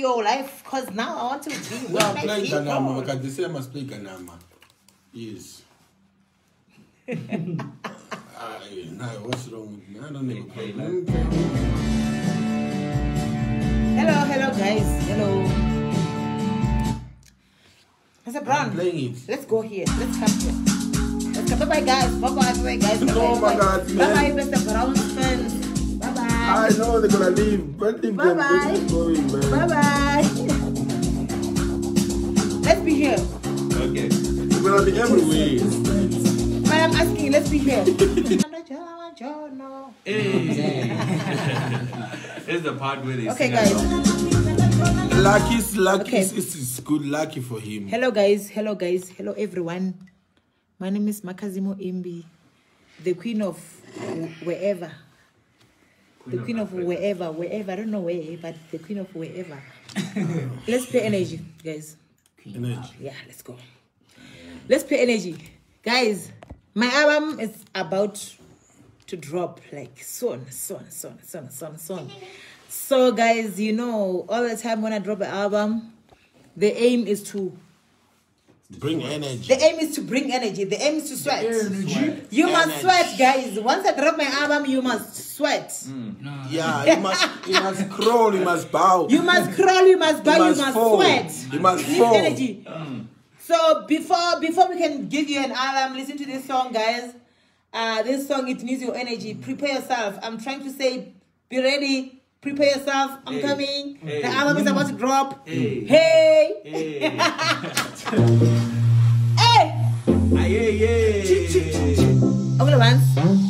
your life because now I want to be with No, my play Ganama because they say I must play Ganama. Yes. Aye, nah, what's wrong with me? I don't even play. Let. Hello, hello guys. Hello. Mr. I'm Brown, playing it. let's go here. Let's come here. Let's go. Bye bye guys. Bye bye bye guys. Bye No, my God, Bye man. bye, Mr. Brown's friends. Bye bye. I know they're gonna leave, but leave them. Bye-bye. This is going, man. Bye bye. Here. Okay. They're gonna be everywhere. But I'm asking, let's be here. Hey. this is the part where they Okay, sing guys. along. Lucky's lucky Okay. is is good lucky for him. Hello guys, hello guys, hello everyone. My name is Makazimo Imbi, the queen of wh- wherever. the queen of Africa. wherever, wherever, I don't know where, but the queen of wherever. let's play energy, guys. Energy. Yeah, let's go. Let's play energy. Guys, my album is about to drop like soon, soon, soon, soon, soon, soon. So guys, you know, all the time when I drop an album, the aim is to Bring energy. the aim is to bring energy. The aim is to sweat. Energy. You must sweat, guys. Once I drop my album, you must sweat. Yeah, you must you must crawl, you must bow. You must crawl, you must bow, you must must fall. sweat. You must Need fall. energy. So before before we can give you an album, listen to this song, guys. Uh, this song it needs your energy. Prepare yourself. I'm trying to say, be ready. Prepare yourself. I'm Hey. coming. Hey. The album is about to drop. Hey. Hey. Hey. Hey. Ah, yeah, yeah. I'm gonna dance.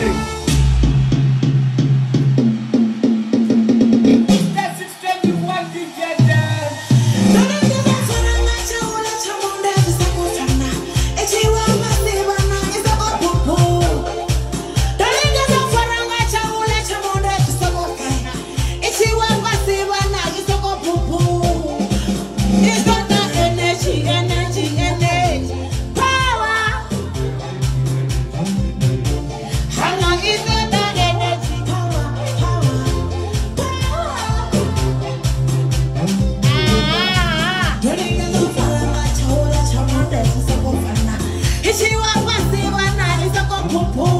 in Whoop, whoop.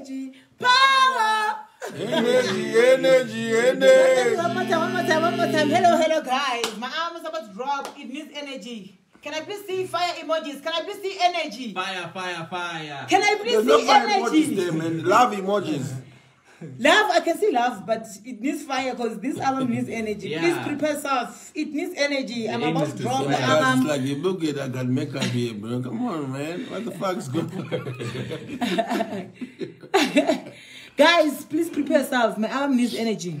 energy, power. Energy, energy, energy. One more time, one more time, one more time. Hello, hello, guys. My arm is about to drop. It needs energy. Can I please see fire emojis? Can I please see energy? Fire, fire, fire. Can I please There's see no fire energy? Emojis there, man. Love emojis. love, I can see love, but it needs fire because this album needs energy. Yeah. Please prepare sauce. It needs energy. The I'm about to drop the album. It's like you look at I can make up here, bro. Come on, man. What the fuck's going on? Yourself. My album needs energy.